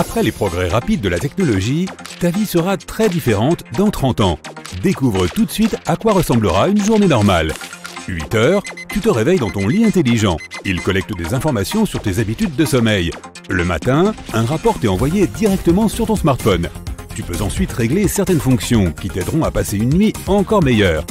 Après les progrès rapides de la technologie, ta vie sera très différente dans 30 ans. Découvre tout de suite à quoi ressemblera une journée normale. 8 heures, tu te réveilles dans ton lit intelligent. Il collecte des informations sur tes habitudes de sommeil. Le matin, un rapport t'est envoyé directement sur ton smartphone. Tu peux ensuite régler certaines fonctions qui t'aideront à passer une nuit encore meilleure.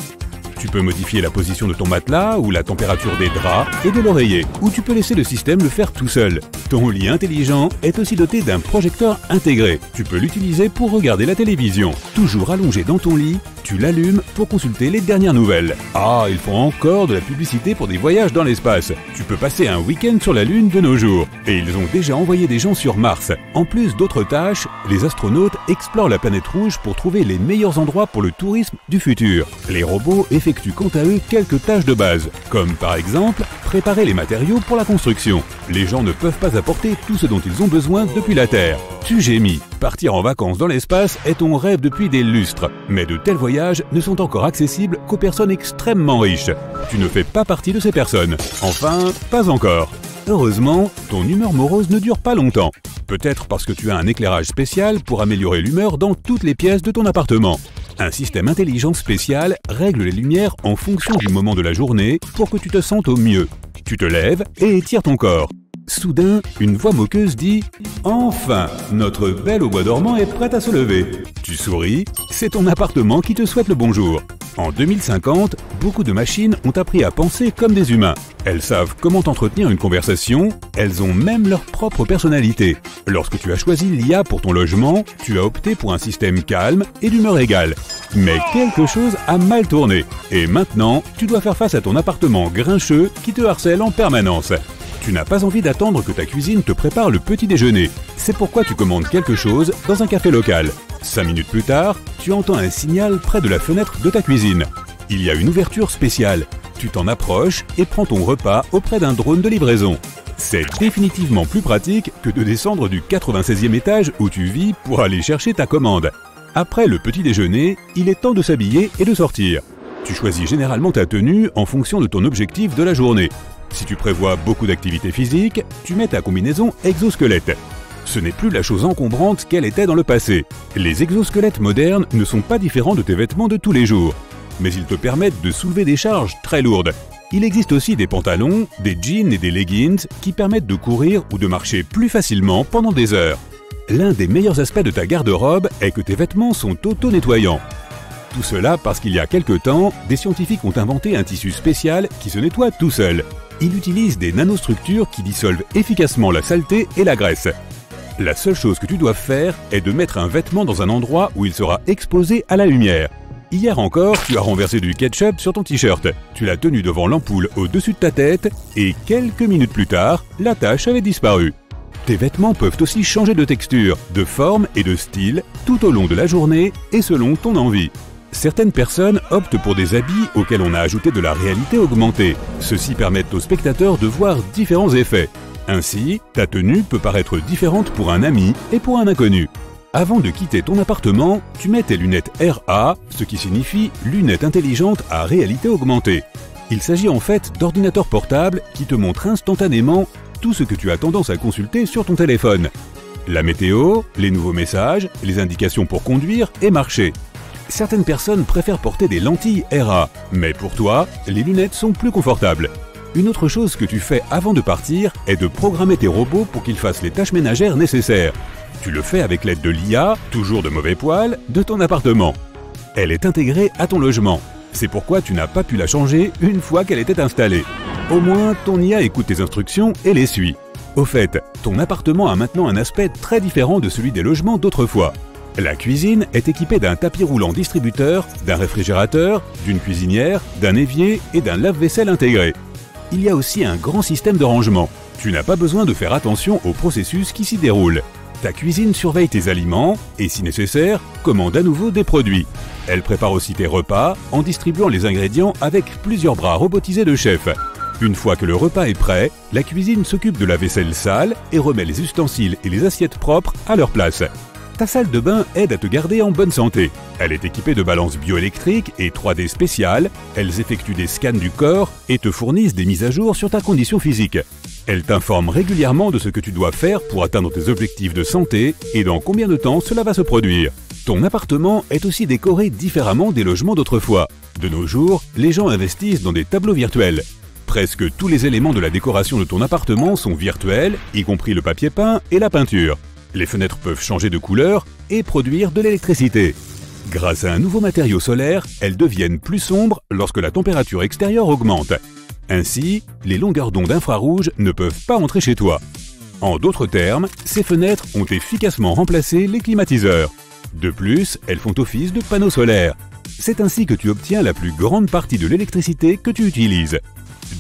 Tu peux modifier la position de ton matelas ou la température des draps et de l'oreiller, ou tu peux laisser le système le faire tout seul. Ton lit intelligent est aussi doté d'un projecteur intégré. Tu peux l'utiliser pour regarder la télévision. Toujours allongé dans ton lit, tu l'allumes pour consulter les dernières nouvelles. Ah, ils font encore de la publicité pour des voyages dans l'espace. Tu peux passer un week-end sur la Lune de nos jours. Et ils ont déjà envoyé des gens sur Mars. En plus d'autres tâches, les astronautes explorent la planète rouge pour trouver les meilleurs endroits pour le tourisme du futur. Les robots effectuent quant à eux quelques tâches de base, comme par exemple préparer les matériaux pour la construction. Les gens ne peuvent pas apporter tout ce dont ils ont besoin depuis la Terre. Tu gémis. Partir en vacances dans l'espace est ton rêve depuis des lustres. Mais de tels voyages ne sont encore accessibles qu'aux personnes extrêmement riches. Tu ne fais pas partie de ces personnes. Enfin, pas encore. Heureusement, ton humeur morose ne dure pas longtemps. Peut-être parce que tu as un éclairage spécial pour améliorer l'humeur dans toutes les pièces de ton appartement. Un système intelligent spécial règle les lumières en fonction du moment de la journée pour que tu te sentes au mieux. Tu te lèves et étires ton corps. Soudain, une voix moqueuse dit ⁇ Enfin, notre belle au bois dormant est prête à se lever !⁇ Tu souris, c'est ton appartement qui te souhaite le bonjour. En 2050, beaucoup de machines ont appris à penser comme des humains. Elles savent comment entretenir une conversation, elles ont même leur propre personnalité. Lorsque tu as choisi l'IA pour ton logement, tu as opté pour un système calme et d'humeur égale. Mais quelque chose a mal tourné. Et maintenant, tu dois faire face à ton appartement grincheux qui te harcèle en permanence. Tu n'as pas envie d'attendre que ta cuisine te prépare le petit déjeuner. C'est pourquoi tu commandes quelque chose dans un café local. Cinq minutes plus tard, tu entends un signal près de la fenêtre de ta cuisine. Il y a une ouverture spéciale. Tu t'en approches et prends ton repas auprès d'un drone de livraison. C'est définitivement plus pratique que de descendre du 96e étage où tu vis pour aller chercher ta commande. Après le petit déjeuner, il est temps de s'habiller et de sortir. Tu choisis généralement ta tenue en fonction de ton objectif de la journée. Si tu prévois beaucoup d'activités physiques, tu mets ta combinaison exosquelette. Ce n'est plus la chose encombrante qu'elle était dans le passé. Les exosquelettes modernes ne sont pas différents de tes vêtements de tous les jours, mais ils te permettent de soulever des charges très lourdes. Il existe aussi des pantalons, des jeans et des leggings qui permettent de courir ou de marcher plus facilement pendant des heures. L'un des meilleurs aspects de ta garde-robe est que tes vêtements sont auto-nettoyants. Tout cela parce qu'il y a quelque temps, des scientifiques ont inventé un tissu spécial qui se nettoie tout seul. Il utilise des nanostructures qui dissolvent efficacement la saleté et la graisse. La seule chose que tu dois faire est de mettre un vêtement dans un endroit où il sera exposé à la lumière. Hier encore, tu as renversé du ketchup sur ton t-shirt. Tu l'as tenu devant l'ampoule au-dessus de ta tête et quelques minutes plus tard, la tache avait disparu. Tes vêtements peuvent aussi changer de texture, de forme et de style tout au long de la journée et selon ton envie. Certaines personnes optent pour des habits auxquels on a ajouté de la réalité augmentée. Ceux-ci permettent aux spectateurs de voir différents effets. Ainsi, ta tenue peut paraître différente pour un ami et pour un inconnu. Avant de quitter ton appartement, tu mets tes lunettes RA, ce qui signifie lunettes intelligentes à réalité augmentée. Il s'agit en fait d'ordinateurs portables qui te montrent instantanément tout ce que tu as tendance à consulter sur ton téléphone. La météo, les nouveaux messages, les indications pour conduire et marcher certaines personnes préfèrent porter des lentilles RA, mais pour toi, les lunettes sont plus confortables. Une autre chose que tu fais avant de partir est de programmer tes robots pour qu'ils fassent les tâches ménagères nécessaires. Tu le fais avec l'aide de l'IA, toujours de mauvais poil, de ton appartement. Elle est intégrée à ton logement. C'est pourquoi tu n'as pas pu la changer une fois qu'elle était installée. Au moins, ton IA écoute tes instructions et les suit. Au fait, ton appartement a maintenant un aspect très différent de celui des logements d'autrefois. La cuisine est équipée d'un tapis roulant distributeur, d'un réfrigérateur, d'une cuisinière, d'un évier et d'un lave-vaisselle intégré. Il y a aussi un grand système de rangement. Tu n'as pas besoin de faire attention au processus qui s'y déroule. Ta cuisine surveille tes aliments et, si nécessaire, commande à nouveau des produits. Elle prépare aussi tes repas en distribuant les ingrédients avec plusieurs bras robotisés de chef. Une fois que le repas est prêt, la cuisine s'occupe de la vaisselle sale et remet les ustensiles et les assiettes propres à leur place. Ta salle de bain aide à te garder en bonne santé. Elle est équipée de balances bioélectriques et 3D spéciales. Elles effectuent des scans du corps et te fournissent des mises à jour sur ta condition physique. Elle t'informe régulièrement de ce que tu dois faire pour atteindre tes objectifs de santé et dans combien de temps cela va se produire. Ton appartement est aussi décoré différemment des logements d'autrefois. De nos jours, les gens investissent dans des tableaux virtuels. Presque tous les éléments de la décoration de ton appartement sont virtuels, y compris le papier peint et la peinture. Les fenêtres peuvent changer de couleur et produire de l'électricité. Grâce à un nouveau matériau solaire, elles deviennent plus sombres lorsque la température extérieure augmente. Ainsi, les longueurs d'onde infrarouges ne peuvent pas entrer chez toi. En d'autres termes, ces fenêtres ont efficacement remplacé les climatiseurs. De plus, elles font office de panneaux solaires. C'est ainsi que tu obtiens la plus grande partie de l'électricité que tu utilises.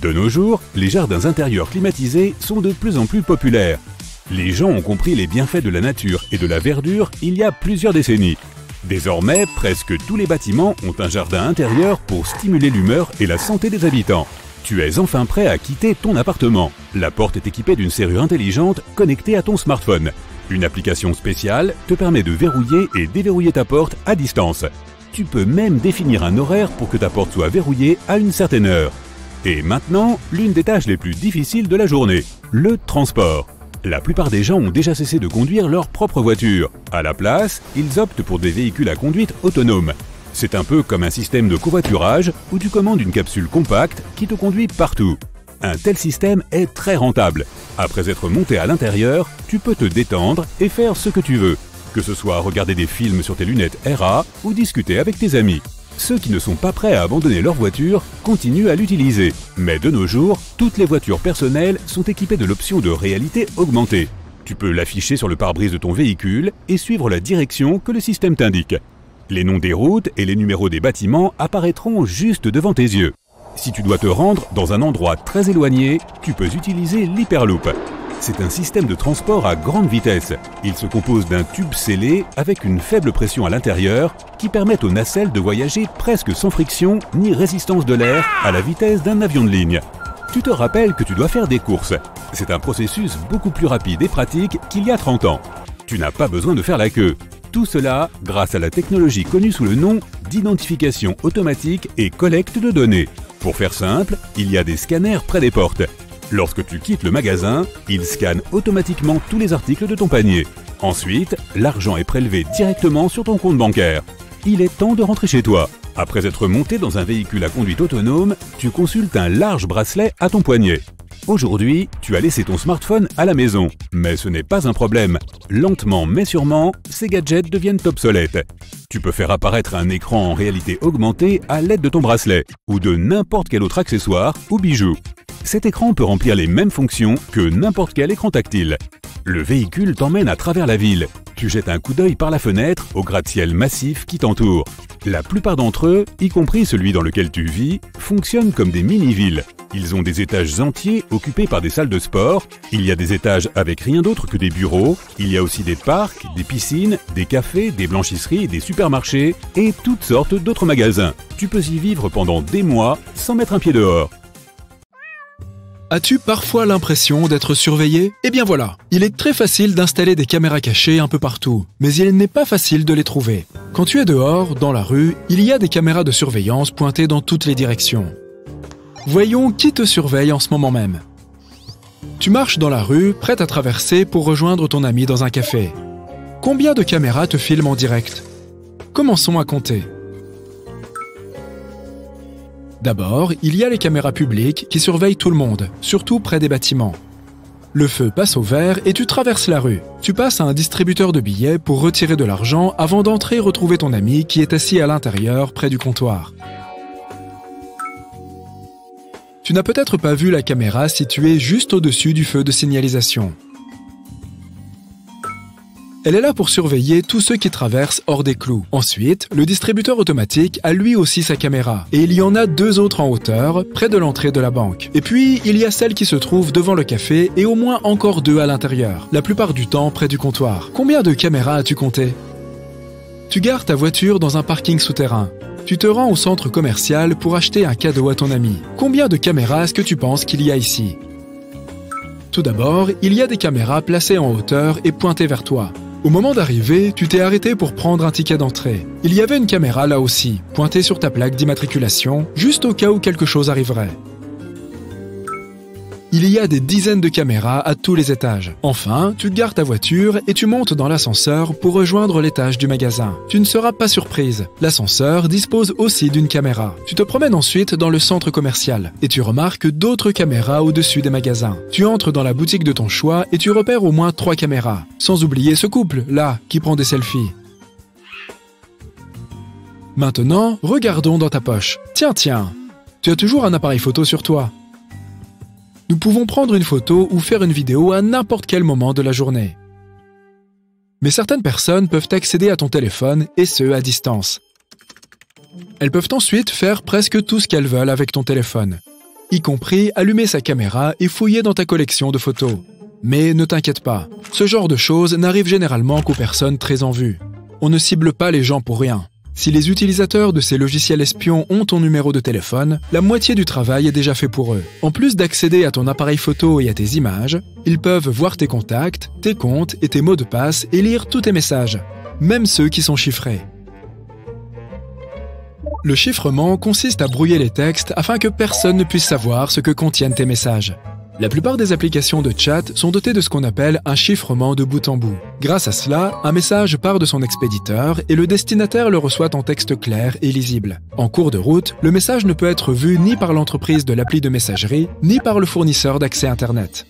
De nos jours, les jardins intérieurs climatisés sont de plus en plus populaires. Les gens ont compris les bienfaits de la nature et de la verdure il y a plusieurs décennies. Désormais, presque tous les bâtiments ont un jardin intérieur pour stimuler l'humeur et la santé des habitants. Tu es enfin prêt à quitter ton appartement. La porte est équipée d'une serrure intelligente connectée à ton smartphone. Une application spéciale te permet de verrouiller et déverrouiller ta porte à distance. Tu peux même définir un horaire pour que ta porte soit verrouillée à une certaine heure. Et maintenant, l'une des tâches les plus difficiles de la journée, le transport. La plupart des gens ont déjà cessé de conduire leur propre voiture. À la place, ils optent pour des véhicules à conduite autonome. C'est un peu comme un système de covoiturage où tu commandes une capsule compacte qui te conduit partout. Un tel système est très rentable. Après être monté à l'intérieur, tu peux te détendre et faire ce que tu veux, que ce soit regarder des films sur tes lunettes RA ou discuter avec tes amis. Ceux qui ne sont pas prêts à abandonner leur voiture continuent à l'utiliser. Mais de nos jours, toutes les voitures personnelles sont équipées de l'option de réalité augmentée. Tu peux l'afficher sur le pare-brise de ton véhicule et suivre la direction que le système t'indique. Les noms des routes et les numéros des bâtiments apparaîtront juste devant tes yeux. Si tu dois te rendre dans un endroit très éloigné, tu peux utiliser l'Hyperloop. C'est un système de transport à grande vitesse. Il se compose d'un tube scellé avec une faible pression à l'intérieur qui permet aux nacelles de voyager presque sans friction ni résistance de l'air à la vitesse d'un avion de ligne. Tu te rappelles que tu dois faire des courses. C'est un processus beaucoup plus rapide et pratique qu'il y a 30 ans. Tu n'as pas besoin de faire la queue. Tout cela grâce à la technologie connue sous le nom d'identification automatique et collecte de données. Pour faire simple, il y a des scanners près des portes. Lorsque tu quittes le magasin, il scanne automatiquement tous les articles de ton panier. Ensuite, l'argent est prélevé directement sur ton compte bancaire. Il est temps de rentrer chez toi. Après être monté dans un véhicule à conduite autonome, tu consultes un large bracelet à ton poignet. Aujourd'hui, tu as laissé ton smartphone à la maison, mais ce n'est pas un problème. Lentement mais sûrement, ces gadgets deviennent obsolètes. Tu peux faire apparaître un écran en réalité augmentée à l'aide de ton bracelet, ou de n'importe quel autre accessoire ou bijou. Cet écran peut remplir les mêmes fonctions que n'importe quel écran tactile. Le véhicule t'emmène à travers la ville. Tu jettes un coup d'œil par la fenêtre au gratte-ciel massif qui t'entoure. La plupart d'entre eux, y compris celui dans lequel tu vis, fonctionnent comme des mini-villes. Ils ont des étages entiers occupés par des salles de sport, il y a des étages avec rien d'autre que des bureaux, il y a aussi des parcs, des piscines, des cafés, des blanchisseries, des supermarchés et toutes sortes d'autres magasins. Tu peux y vivre pendant des mois sans mettre un pied dehors. As-tu parfois l'impression d'être surveillé? Eh bien voilà, il est très facile d'installer des caméras cachées un peu partout, mais il n'est pas facile de les trouver. Quand tu es dehors, dans la rue, il y a des caméras de surveillance pointées dans toutes les directions. Voyons qui te surveille en ce moment même. Tu marches dans la rue, prête à traverser pour rejoindre ton ami dans un café. Combien de caméras te filment en direct? Commençons à compter. D'abord, il y a les caméras publiques qui surveillent tout le monde, surtout près des bâtiments. Le feu passe au vert et tu traverses la rue. Tu passes à un distributeur de billets pour retirer de l'argent avant d'entrer retrouver ton ami qui est assis à l'intérieur près du comptoir. Tu n'as peut-être pas vu la caméra située juste au-dessus du feu de signalisation. Elle est là pour surveiller tous ceux qui traversent hors des clous. Ensuite, le distributeur automatique a lui aussi sa caméra. Et il y en a deux autres en hauteur, près de l'entrée de la banque. Et puis, il y a celle qui se trouve devant le café et au moins encore deux à l'intérieur. La plupart du temps près du comptoir. Combien de caméras as-tu compté? Tu gares ta voiture dans un parking souterrain. Tu te rends au centre commercial pour acheter un cadeau à ton ami. Combien de caméras est-ce que tu penses qu'il y a ici? Tout d'abord, il y a des caméras placées en hauteur et pointées vers toi. Au moment d'arriver, tu t'es arrêté pour prendre un ticket d'entrée. Il y avait une caméra là aussi, pointée sur ta plaque d'immatriculation, juste au cas où quelque chose arriverait. Il y a des dizaines de caméras à tous les étages. Enfin, tu gares ta voiture et tu montes dans l'ascenseur pour rejoindre l'étage du magasin. Tu ne seras pas surprise. L'ascenseur dispose aussi d'une caméra. Tu te promènes ensuite dans le centre commercial et tu remarques d'autres caméras au-dessus des magasins. Tu entres dans la boutique de ton choix et tu repères au moins trois caméras. Sans oublier ce couple, là, qui prend des selfies. Maintenant, regardons dans ta poche. Tiens, tiens, tu as toujours un appareil photo sur toi. Nous pouvons prendre une photo ou faire une vidéo à n'importe quel moment de la journée. Mais certaines personnes peuvent accéder à ton téléphone et ce à distance. Elles peuvent ensuite faire presque tout ce qu'elles veulent avec ton téléphone, y compris allumer sa caméra et fouiller dans ta collection de photos. Mais ne t'inquiète pas, ce genre de choses n'arrive généralement qu'aux personnes très en vue. On ne cible pas les gens pour rien. Si les utilisateurs de ces logiciels espions ont ton numéro de téléphone, la moitié du travail est déjà fait pour eux. En plus d'accéder à ton appareil photo et à tes images, ils peuvent voir tes contacts, tes comptes et tes mots de passe et lire tous tes messages, même ceux qui sont chiffrés. Le chiffrement consiste à brouiller les textes afin que personne ne puisse savoir ce que contiennent tes messages. La plupart des applications de chat sont dotées de ce qu'on appelle un chiffrement de bout en bout. Grâce à cela, un message part de son expéditeur et le destinataire le reçoit en texte clair et lisible. En cours de route, le message ne peut être vu ni par l'entreprise de l'appli de messagerie, ni par le fournisseur d'accès Internet.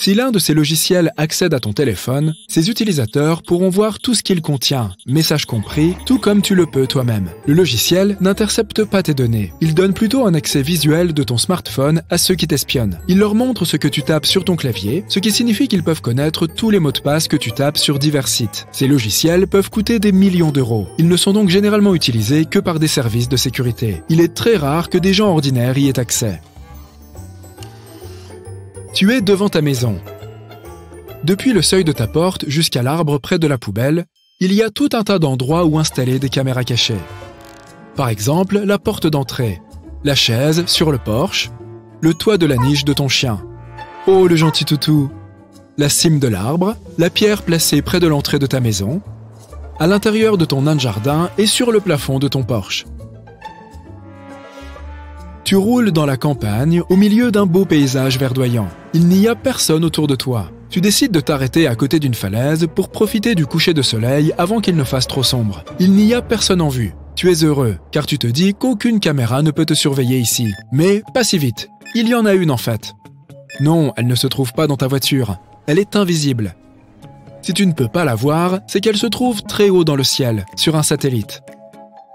Si l'un de ces logiciels accède à ton téléphone, ses utilisateurs pourront voir tout ce qu'il contient, message compris, tout comme tu le peux toi-même. Le logiciel n'intercepte pas tes données. Il donne plutôt un accès visuel de ton smartphone à ceux qui t'espionnent. Il leur montre ce que tu tapes sur ton clavier, ce qui signifie qu'ils peuvent connaître tous les mots de passe que tu tapes sur divers sites. Ces logiciels peuvent coûter des millions d'euros. Ils ne sont donc généralement utilisés que par des services de sécurité. Il est très rare que des gens ordinaires y aient accès. Tu es devant ta maison. Depuis le seuil de ta porte jusqu'à l'arbre près de la poubelle, il y a tout un tas d'endroits où installer des caméras cachées. Par exemple, la porte d'entrée, la chaise sur le porche, le toit de la niche de ton chien. Oh le gentil toutou La cime de l'arbre, la pierre placée près de l'entrée de ta maison, à l'intérieur de ton nain de jardin et sur le plafond de ton porche. Tu roules dans la campagne au milieu d'un beau paysage verdoyant. Il n'y a personne autour de toi. Tu décides de t'arrêter à côté d'une falaise pour profiter du coucher de soleil avant qu'il ne fasse trop sombre. Il n'y a personne en vue. Tu es heureux, car tu te dis qu'aucune caméra ne peut te surveiller ici. Mais pas si vite. Il y en a une en fait. Non, elle ne se trouve pas dans ta voiture. Elle est invisible. Si tu ne peux pas la voir, c'est qu'elle se trouve très haut dans le ciel, sur un satellite.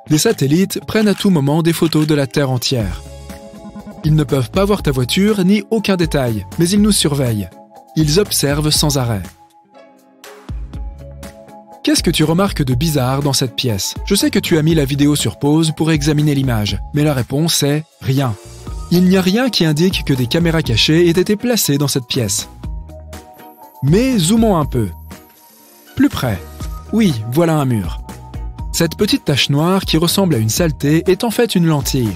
Les satellites prennent à tout moment des photos de la Terre entière. Ils ne peuvent pas voir ta voiture ni aucun détail, mais ils nous surveillent. Ils observent sans arrêt. Qu'est-ce que tu remarques de bizarre dans cette pièce? Je sais que tu as mis la vidéo sur pause pour examiner l'image, mais la réponse est rien. Il n'y a rien qui indique que des caméras cachées aient été placées dans cette pièce. Mais zoomons un peu. Plus près. Oui, voilà un mur. Cette petite tache noire qui ressemble à une saleté est en fait une lentille.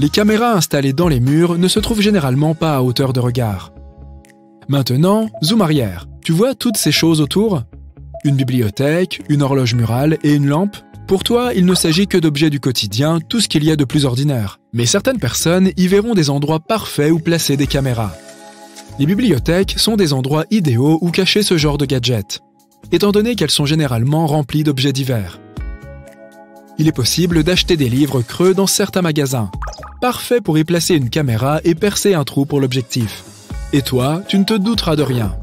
Les caméras installées dans les murs ne se trouvent généralement pas à hauteur de regard. Maintenant, zoom arrière. Tu vois toutes ces choses autour? Une bibliothèque, une horloge murale et une lampe? Pour toi, il ne s'agit que d'objets du quotidien, tout ce qu'il y a de plus ordinaire. Mais certaines personnes y verront des endroits parfaits où placer des caméras. Les bibliothèques sont des endroits idéaux où cacher ce genre de gadgets, étant donné qu'elles sont généralement remplies d'objets divers. Il est possible d'acheter des livres creux dans certains magasins, parfait pour y placer une caméra et percer un trou pour l'objectif. Et toi, tu ne te douteras de rien.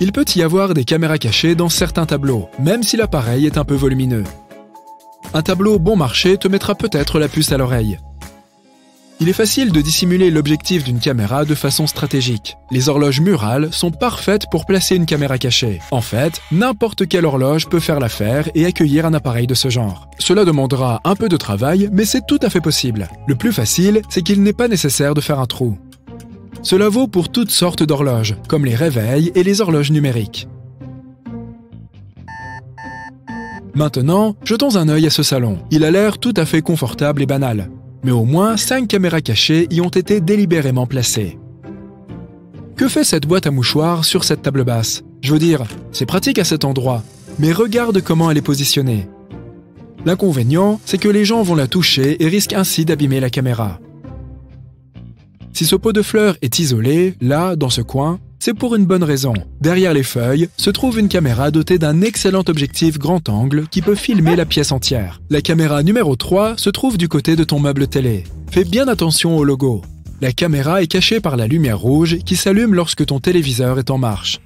Il peut y avoir des caméras cachées dans certains tableaux, même si l'appareil est un peu volumineux. Un tableau bon marché te mettra peut-être la puce à l'oreille. Il est facile de dissimuler l'objectif d'une caméra de façon stratégique. Les horloges murales sont parfaites pour placer une caméra cachée. En fait, n'importe quelle horloge peut faire l'affaire et accueillir un appareil de ce genre. Cela demandera un peu de travail, mais c'est tout à fait possible. Le plus facile, c'est qu'il n'est pas nécessaire de faire un trou. Cela vaut pour toutes sortes d'horloges, comme les réveils et les horloges numériques. Maintenant, jetons un œil à ce salon. Il a l'air tout à fait confortable et banal mais au moins 5 caméras cachées y ont été délibérément placées. Que fait cette boîte à mouchoirs sur cette table basse? Je veux dire, c'est pratique à cet endroit, mais regarde comment elle est positionnée. L'inconvénient, c'est que les gens vont la toucher et risquent ainsi d'abîmer la caméra. Si ce pot de fleurs est isolé, là, dans ce coin, c'est pour une bonne raison. Derrière les feuilles se trouve une caméra dotée d'un excellent objectif grand angle qui peut filmer la pièce entière. La caméra numéro 3 se trouve du côté de ton meuble télé. Fais bien attention au logo. La caméra est cachée par la lumière rouge qui s'allume lorsque ton téléviseur est en marche.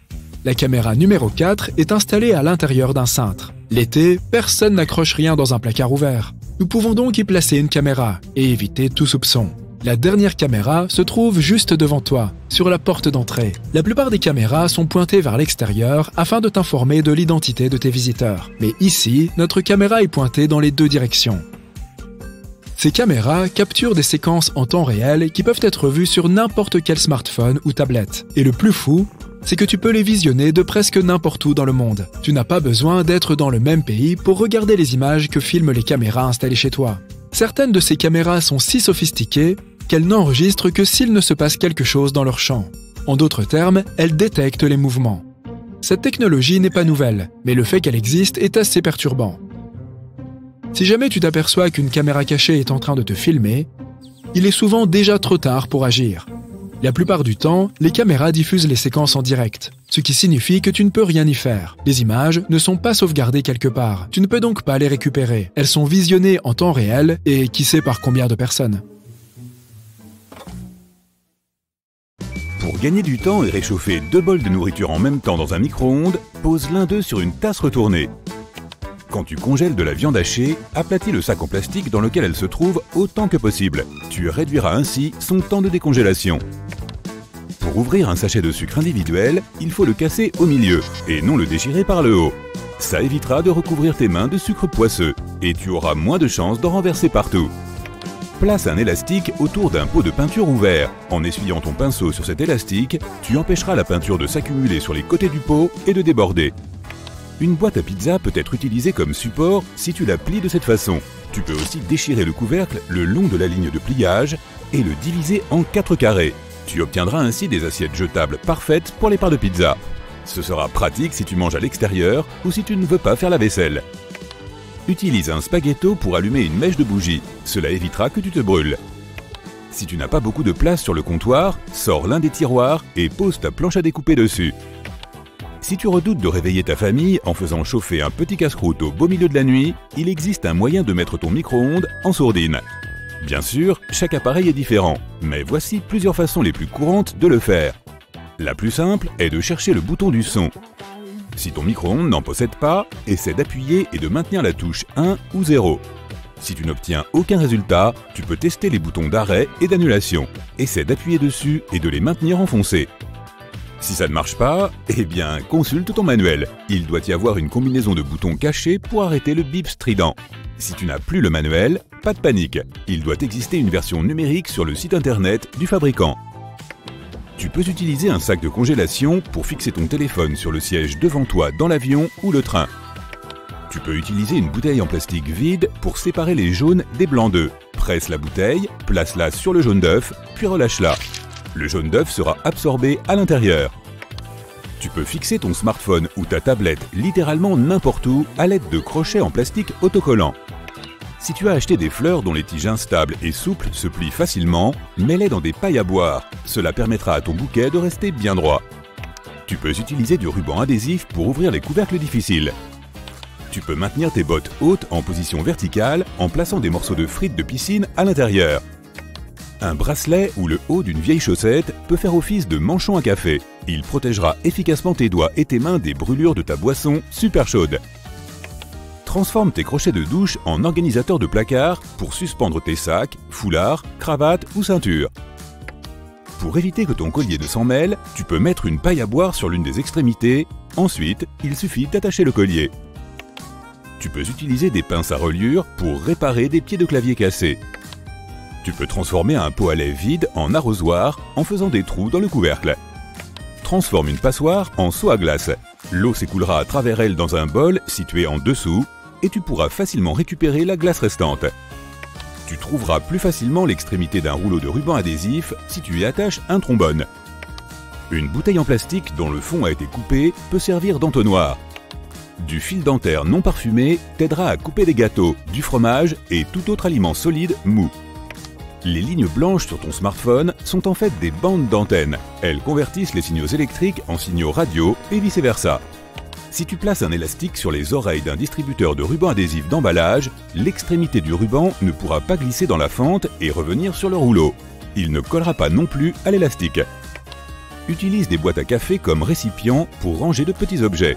La caméra numéro 4 est installée à l'intérieur d'un cintre. L'été, personne n'accroche rien dans un placard ouvert. Nous pouvons donc y placer une caméra et éviter tout soupçon. La dernière caméra se trouve juste devant toi, sur la porte d'entrée. La plupart des caméras sont pointées vers l'extérieur afin de t'informer de l'identité de tes visiteurs. Mais ici, notre caméra est pointée dans les deux directions. Ces caméras capturent des séquences en temps réel qui peuvent être vues sur n'importe quel smartphone ou tablette. Et le plus fou, c'est que tu peux les visionner de presque n'importe où dans le monde. Tu n'as pas besoin d'être dans le même pays pour regarder les images que filment les caméras installées chez toi. Certaines de ces caméras sont si sophistiquées qu'elles n'enregistrent que s'il ne se passe quelque chose dans leur champ. En d'autres termes, elles détectent les mouvements. Cette technologie n'est pas nouvelle, mais le fait qu'elle existe est assez perturbant. Si jamais tu t'aperçois qu'une caméra cachée est en train de te filmer, il est souvent déjà trop tard pour agir. La plupart du temps, les caméras diffusent les séquences en direct, ce qui signifie que tu ne peux rien y faire. Les images ne sont pas sauvegardées quelque part, tu ne peux donc pas les récupérer. Elles sont visionnées en temps réel et qui sait par combien de personnes. Pour gagner du temps et réchauffer deux bols de nourriture en même temps dans un micro-ondes, pose l'un d'eux sur une tasse retournée. Quand tu congèles de la viande hachée, aplatis le sac en plastique dans lequel elle se trouve autant que possible. Tu réduiras ainsi son temps de décongélation. Pour ouvrir un sachet de sucre individuel, il faut le casser au milieu et non le déchirer par le haut. Ça évitera de recouvrir tes mains de sucre poisseux et tu auras moins de chances d'en renverser partout. Place un élastique autour d'un pot de peinture ouvert. En essuyant ton pinceau sur cet élastique, tu empêcheras la peinture de s'accumuler sur les côtés du pot et de déborder. Une boîte à pizza peut être utilisée comme support si tu la plies de cette façon. Tu peux aussi déchirer le couvercle le long de la ligne de pliage et le diviser en 4 carrés. Tu obtiendras ainsi des assiettes jetables parfaites pour les parts de pizza. Ce sera pratique si tu manges à l'extérieur ou si tu ne veux pas faire la vaisselle. Utilise un spaghetto pour allumer une mèche de bougie. Cela évitera que tu te brûles. Si tu n'as pas beaucoup de place sur le comptoir, sors l'un des tiroirs et pose ta planche à découper dessus. Si tu redoutes de réveiller ta famille en faisant chauffer un petit casse-croûte au beau milieu de la nuit, il existe un moyen de mettre ton micro-ondes en sourdine. Bien sûr, chaque appareil est différent, mais voici plusieurs façons les plus courantes de le faire. La plus simple est de chercher le bouton du son. Si ton micro-ondes n'en possède pas, essaie d'appuyer et de maintenir la touche 1 ou 0. Si tu n'obtiens aucun résultat, tu peux tester les boutons d'arrêt et d'annulation. Essaie d'appuyer dessus et de les maintenir enfoncés. Si ça ne marche pas, eh bien, consulte ton manuel. Il doit y avoir une combinaison de boutons cachés pour arrêter le bip strident. Si tu n'as plus le manuel, pas de panique. Il doit exister une version numérique sur le site internet du fabricant. Tu peux utiliser un sac de congélation pour fixer ton téléphone sur le siège devant toi dans l'avion ou le train. Tu peux utiliser une bouteille en plastique vide pour séparer les jaunes des blancs d'œufs. Presse la bouteille, place-la sur le jaune d'œuf, puis relâche-la. Le jaune d'œuf sera absorbé à l'intérieur. Tu peux fixer ton smartphone ou ta tablette littéralement n'importe où à l'aide de crochets en plastique autocollants. Si tu as acheté des fleurs dont les tiges instables et souples se plient facilement, mets-les dans des pailles à boire. Cela permettra à ton bouquet de rester bien droit. Tu peux utiliser du ruban adhésif pour ouvrir les couvercles difficiles. Tu peux maintenir tes bottes hautes en position verticale en plaçant des morceaux de frites de piscine à l'intérieur. Un bracelet ou le haut d'une vieille chaussette peut faire office de manchon à café. Il protégera efficacement tes doigts et tes mains des brûlures de ta boisson super chaude. Transforme tes crochets de douche en organisateur de placard pour suspendre tes sacs, foulards, cravates ou ceintures. Pour éviter que ton collier ne s'en mêle, tu peux mettre une paille à boire sur l'une des extrémités. Ensuite, il suffit d'attacher le collier. Tu peux utiliser des pinces à reliure pour réparer des pieds de clavier cassés. Tu peux transformer un pot à lait vide en arrosoir en faisant des trous dans le couvercle. Transforme une passoire en seau à glace. L'eau s'écoulera à travers elle dans un bol situé en dessous et tu pourras facilement récupérer la glace restante. Tu trouveras plus facilement l'extrémité d'un rouleau de ruban adhésif si tu y attaches un trombone. Une bouteille en plastique dont le fond a été coupé peut servir d'entonnoir. Du fil dentaire non parfumé t'aidera à couper des gâteaux, du fromage et tout autre aliment solide mou. Les lignes blanches sur ton smartphone sont en fait des bandes d'antennes. Elles convertissent les signaux électriques en signaux radio et vice-versa. Si tu places un élastique sur les oreilles d'un distributeur de ruban adhésif d'emballage, l'extrémité du ruban ne pourra pas glisser dans la fente et revenir sur le rouleau. Il ne collera pas non plus à l'élastique. Utilise des boîtes à café comme récipient pour ranger de petits objets.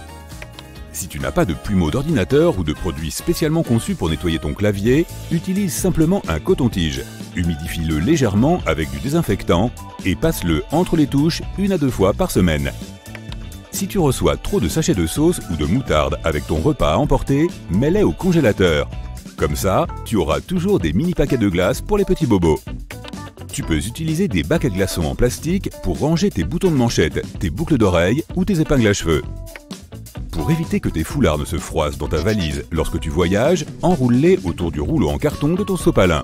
Si tu n'as pas de plumeau d'ordinateur ou de produit spécialement conçu pour nettoyer ton clavier, utilise simplement un coton-tige. Humidifie-le légèrement avec du désinfectant et passe-le entre les touches une à deux fois par semaine. Si tu reçois trop de sachets de sauce ou de moutarde avec ton repas à emporter, mets-les au congélateur. Comme ça, tu auras toujours des mini paquets de glace pour les petits bobos. Tu peux utiliser des bacs à glaçons en plastique pour ranger tes boutons de manchette, tes boucles d'oreilles ou tes épingles à cheveux. Pour éviter que tes foulards ne se froissent dans ta valise lorsque tu voyages, enroule-les autour du rouleau en carton de ton sopalin.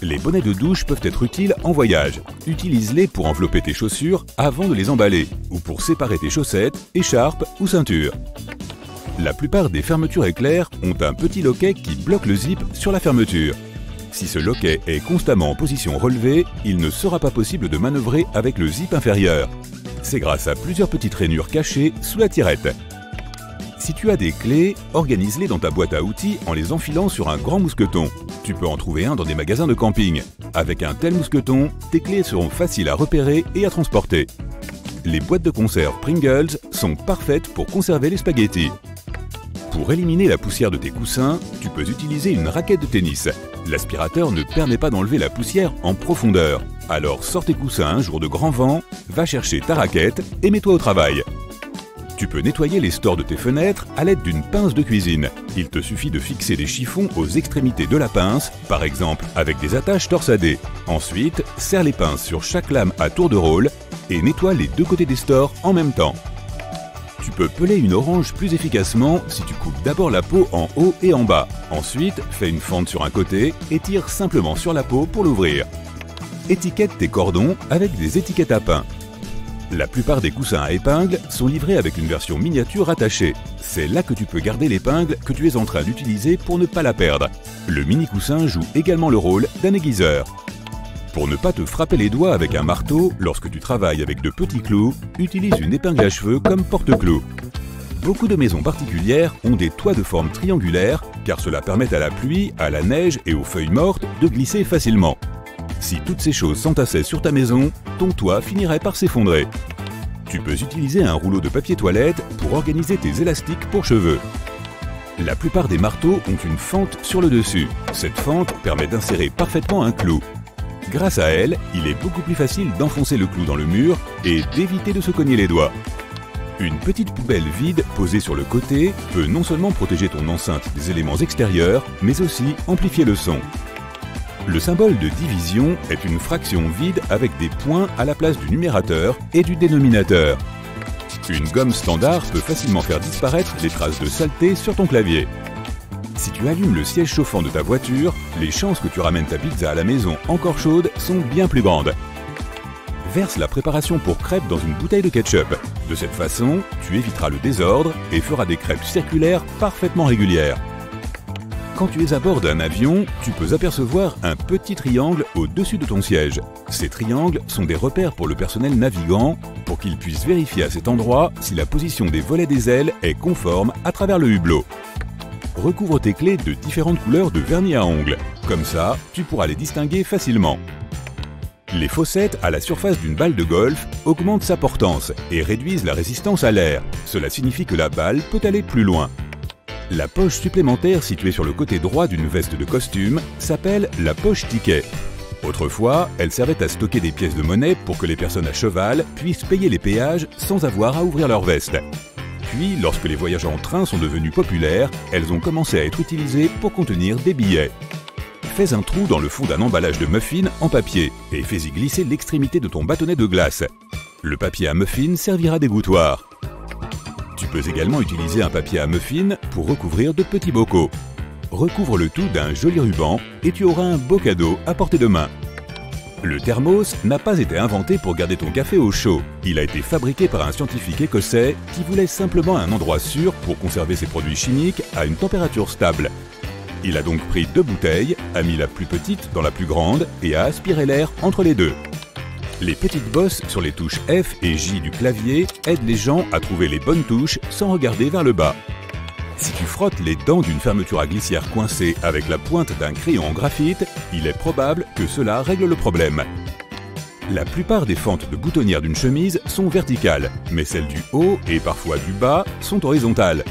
Les bonnets de douche peuvent être utiles en voyage. Utilise-les pour envelopper tes chaussures avant de les emballer ou pour séparer tes chaussettes, écharpes ou ceintures. La plupart des fermetures éclairs ont un petit loquet qui bloque le zip sur la fermeture. Si ce loquet est constamment en position relevée, il ne sera pas possible de manœuvrer avec le zip inférieur. C'est grâce à plusieurs petites rainures cachées sous la tirette. Si tu as des clés, organise-les dans ta boîte à outils en les enfilant sur un grand mousqueton. Tu peux en trouver un dans des magasins de camping. Avec un tel mousqueton, tes clés seront faciles à repérer et à transporter. Les boîtes de conserve Pringles sont parfaites pour conserver les spaghettis. Pour éliminer la poussière de tes coussins, tu peux utiliser une raquette de tennis. L'aspirateur ne permet pas d'enlever la poussière en profondeur. Alors sors tes coussins un jour de grand vent, va chercher ta raquette et mets-toi au travail. Tu peux nettoyer les stores de tes fenêtres à l'aide d'une pince de cuisine. Il te suffit de fixer des chiffons aux extrémités de la pince, par exemple avec des attaches torsadées. Ensuite, serre les pinces sur chaque lame à tour de rôle et nettoie les deux côtés des stores en même temps. Tu peux peler une orange plus efficacement si tu coupes d'abord la peau en haut et en bas. Ensuite, fais une fente sur un côté et tire simplement sur la peau pour l'ouvrir. Étiquette tes cordons avec des étiquettes à pain. La plupart des coussins à épingles sont livrés avec une version miniature attachée. C'est là que tu peux garder l'épingle que tu es en train d'utiliser pour ne pas la perdre. Le mini coussin joue également le rôle d'un aiguiseur. Pour ne pas te frapper les doigts avec un marteau lorsque tu travailles avec de petits clous, utilise une épingle à cheveux comme porte-clous. Beaucoup de maisons particulières ont des toits de forme triangulaire car cela permet à la pluie, à la neige et aux feuilles mortes de glisser facilement. Si toutes ces choses s'entassaient sur ta maison, ton toit finirait par s'effondrer. Tu peux utiliser un rouleau de papier toilette pour organiser tes élastiques pour cheveux. La plupart des marteaux ont une fente sur le dessus. Cette fente permet d'insérer parfaitement un clou. Grâce à elle, il est beaucoup plus facile d'enfoncer le clou dans le mur et d'éviter de se cogner les doigts. Une petite poubelle vide posée sur le côté peut non seulement protéger ton enceinte des éléments extérieurs, mais aussi amplifier le son. Le symbole de division est une fraction vide avec des points à la place du numérateur et du dénominateur. Une gomme standard peut facilement faire disparaître les traces de saleté sur ton clavier. Si tu allumes le siège chauffant de ta voiture, les chances que tu ramènes ta pizza à la maison encore chaude sont bien plus grandes. Verse la préparation pour crêpes dans une bouteille de ketchup. De cette façon, tu éviteras le désordre et feras des crêpes circulaires parfaitement régulières. Quand tu es à bord d'un avion, tu peux apercevoir un petit triangle au-dessus de ton siège. Ces triangles sont des repères pour le personnel navigant pour qu'il puisse vérifier à cet endroit si la position des volets des ailes est conforme à travers le hublot. Recouvre tes clés de différentes couleurs de vernis à ongles. Comme ça, tu pourras les distinguer facilement. Les fossettes à la surface d'une balle de golf augmentent sa portance et réduisent la résistance à l'air. Cela signifie que la balle peut aller plus loin. La poche supplémentaire située sur le côté droit d'une veste de costume s'appelle la poche ticket. Autrefois, elle servait à stocker des pièces de monnaie pour que les personnes à cheval puissent payer les péages sans avoir à ouvrir leur veste. Puis, lorsque les voyages en train sont devenus populaires, elles ont commencé à être utilisées pour contenir des billets. Fais un trou dans le fond d'un emballage de muffins en papier et fais-y glisser l'extrémité de ton bâtonnet de glace. Le papier à muffins servira d'égouttoir. Tu peux également utiliser un papier à muffins pour recouvrir de petits bocaux. Recouvre le tout d'un joli ruban et tu auras un beau cadeau à portée de main. Le thermos n'a pas été inventé pour garder ton café au chaud. Il a été fabriqué par un scientifique écossais qui voulait simplement un endroit sûr pour conserver ses produits chimiques à une température stable. Il a donc pris deux bouteilles, a mis la plus petite dans la plus grande et a aspiré l'air entre les deux. Les petites bosses sur les touches F et J du clavier aident les gens à trouver les bonnes touches sans regarder vers le bas. Si tu frottes les dents d'une fermeture à glissière coincée avec la pointe d'un crayon en graphite, il est probable que cela règle le problème. La plupart des fentes de boutonnière d'une chemise sont verticales, mais celles du haut et parfois du bas sont horizontales.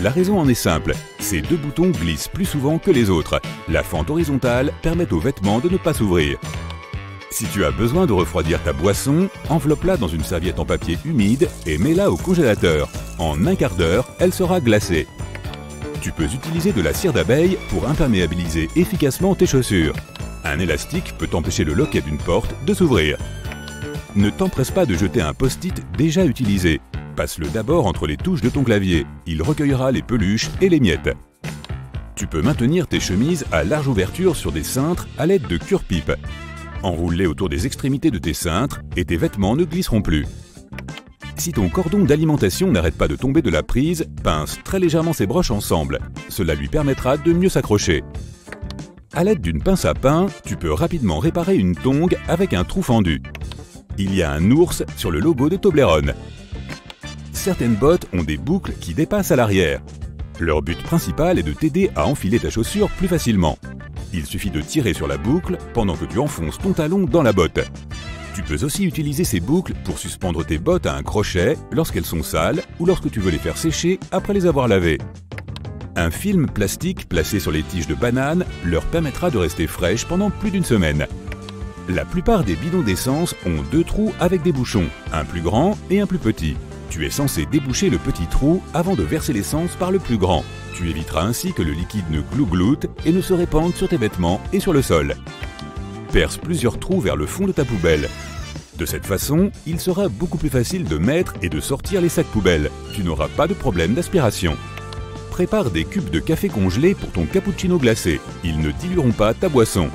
La raison en est simple, ces deux boutons glissent plus souvent que les autres. La fente horizontale permet aux vêtements de ne pas s'ouvrir. Si tu as besoin de refroidir ta boisson, enveloppe-la dans une serviette en papier humide et mets-la au congélateur. En un quart d'heure, elle sera glacée. Tu peux utiliser de la cire d'abeille pour imperméabiliser efficacement tes chaussures. Un élastique peut empêcher le loquet d'une porte de s'ouvrir. Ne t'empresse pas de jeter un post-it déjà utilisé. Passe-le d'abord entre les touches de ton clavier. Il recueillera les peluches et les miettes. Tu peux maintenir tes chemises à large ouverture sur des cintres à l'aide de cure-pipe. Enroule-les autour des extrémités de tes cintres et tes vêtements ne glisseront plus. Si ton cordon d'alimentation n'arrête pas de tomber de la prise, pince très légèrement ses broches ensemble. Cela lui permettra de mieux s'accrocher. À l'aide d'une pince à pain, tu peux rapidement réparer une tongue avec un trou fendu. Il y a un ours sur le logo de Toblerone. Certaines bottes ont des boucles qui dépassent à l'arrière. Leur but principal est de t'aider à enfiler ta chaussure plus facilement. Il suffit de tirer sur la boucle pendant que tu enfonces ton talon dans la botte. Tu peux aussi utiliser ces boucles pour suspendre tes bottes à un crochet lorsqu'elles sont sales ou lorsque tu veux les faire sécher après les avoir lavées. Un film plastique placé sur les tiges de banane leur permettra de rester fraîches pendant plus d'une semaine. La plupart des bidons d'essence ont deux trous avec des bouchons, un plus grand et un plus petit. Tu es censé déboucher le petit trou avant de verser l'essence par le plus grand. Tu éviteras ainsi que le liquide ne glougloute et ne se répande sur tes vêtements et sur le sol. Perce plusieurs trous vers le fond de ta poubelle. De cette façon, il sera beaucoup plus facile de mettre et de sortir les sacs poubelles. Tu n'auras pas de problème d'aspiration. Prépare des cubes de café congelés pour ton cappuccino glacé. Ils ne dilueront pas ta boisson.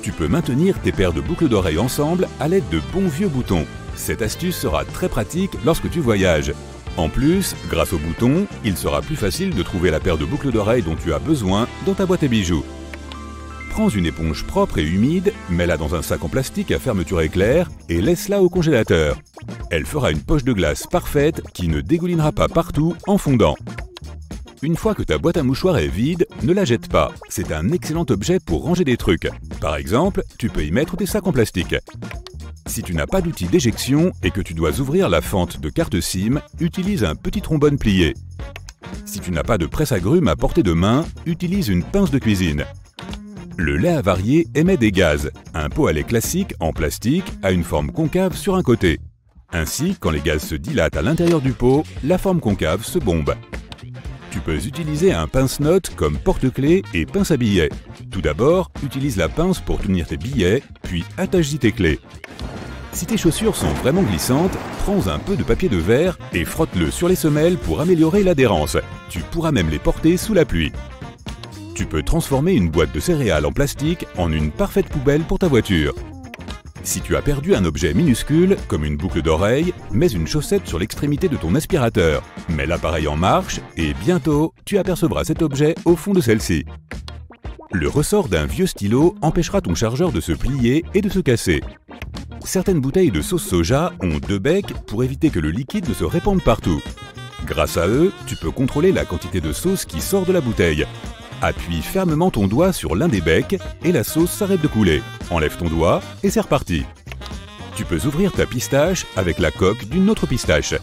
Tu peux maintenir tes paires de boucles d'oreilles ensemble à l'aide de bons vieux boutons. Cette astuce sera très pratique lorsque tu voyages. En plus, grâce au bouton, il sera plus facile de trouver la paire de boucles d'oreilles dont tu as besoin dans ta boîte à bijoux. Prends une éponge propre et humide, mets-la dans un sac en plastique à fermeture éclair et laisse-la au congélateur. Elle fera une poche de glace parfaite qui ne dégoulinera pas partout en fondant. Une fois que ta boîte à mouchoirs est vide, ne la jette pas. C'est un excellent objet pour ranger des trucs. Par exemple, tu peux y mettre tes sacs en plastique. Si tu n'as pas d'outil d'éjection et que tu dois ouvrir la fente de carte SIM, utilise un petit trombone plié. Si tu n'as pas de presse agrumes à portée de main, utilise une pince de cuisine. Le lait avarié émet des gaz. Un pot à lait classique en plastique a une forme concave sur un côté. Ainsi, quand les gaz se dilatent à l'intérieur du pot, la forme concave se bombe. Tu peux utiliser un pince-notes comme porte-clés et pince à billets. Tout d'abord, utilise la pince pour tenir tes billets, puis attache-y tes clés. Si tes chaussures sont vraiment glissantes, prends un peu de papier de verre et frotte-le sur les semelles pour améliorer l'adhérence. Tu pourras même les porter sous la pluie. Tu peux transformer une boîte de céréales en plastique en une parfaite poubelle pour ta voiture. Si tu as perdu un objet minuscule, comme une boucle d'oreille, mets une chaussette sur l'extrémité de ton aspirateur. Mets l'appareil en marche et bientôt, tu apercevras cet objet au fond de celle-ci. Le ressort d'un vieux stylo empêchera ton chargeur de se plier et de se casser. Certaines bouteilles de sauce soja ont deux becs pour éviter que le liquide ne se répande partout. Grâce à eux, tu peux contrôler la quantité de sauce qui sort de la bouteille. Appuie fermement ton doigt sur l'un des becs et la sauce s'arrête de couler. Enlève ton doigt et c'est reparti. Tu peux ouvrir ta pistache avec la coque d'une autre pistache.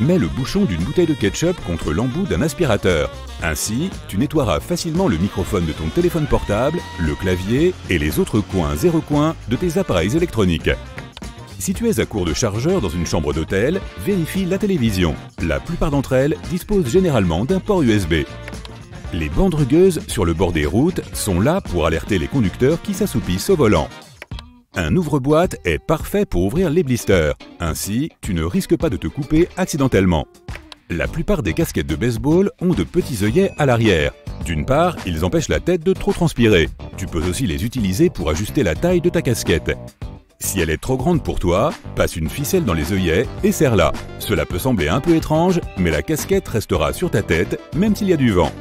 Mets le bouchon d'une bouteille de ketchup contre l'embout d'un aspirateur. Ainsi, tu nettoieras facilement le microphone de ton téléphone portable, le clavier et les autres coins et recoins de tes appareils électroniques. Si tu es à court de chargeur dans une chambre d'hôtel, vérifie la télévision. La plupart d'entre elles disposent généralement d'un port USB. Les bandes rugueuses sur le bord des routes sont là pour alerter les conducteurs qui s'assoupissent au volant. Un ouvre-boîte est parfait pour ouvrir les blisters. Ainsi, tu ne risques pas de te couper accidentellement. La plupart des casquettes de baseball ont de petits œillets à l'arrière. D'une part, ils empêchent la tête de trop transpirer. Tu peux aussi les utiliser pour ajuster la taille de ta casquette. Si elle est trop grande pour toi, passe une ficelle dans les œillets et serre-la. Cela peut sembler un peu étrange, mais la casquette restera sur ta tête même s'il y a du vent.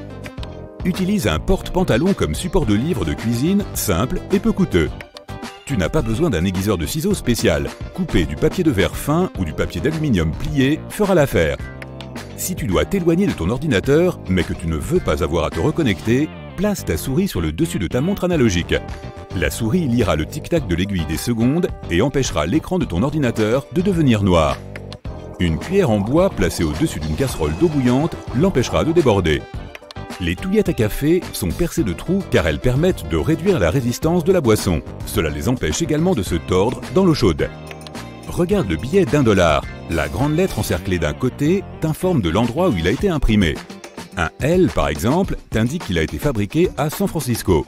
utilise un porte-pantalon comme support de livre de cuisine simple et peu coûteux. Tu n'as pas besoin d'un aiguiseur de ciseaux spécial. Couper du papier de verre fin ou du papier d'aluminium plié fera l'affaire. Si tu dois t'éloigner de ton ordinateur, mais que tu ne veux pas avoir à te reconnecter, place ta souris sur le dessus de ta montre analogique. La souris lira le tic-tac de l'aiguille des secondes et empêchera l'écran de ton ordinateur de devenir noir. Une cuillère en bois placée au-dessus d'une casserole d'eau bouillante l'empêchera de déborder. Les touillettes à café sont percées de trous car elles permettent de réduire la résistance de la boisson. Cela les empêche également de se tordre dans l'eau chaude. Regarde le billet d'un dollar. La grande lettre encerclée d'un côté t'informe de l'endroit où il a été imprimé. Un L, par exemple, t'indique qu'il a été fabriqué à San Francisco.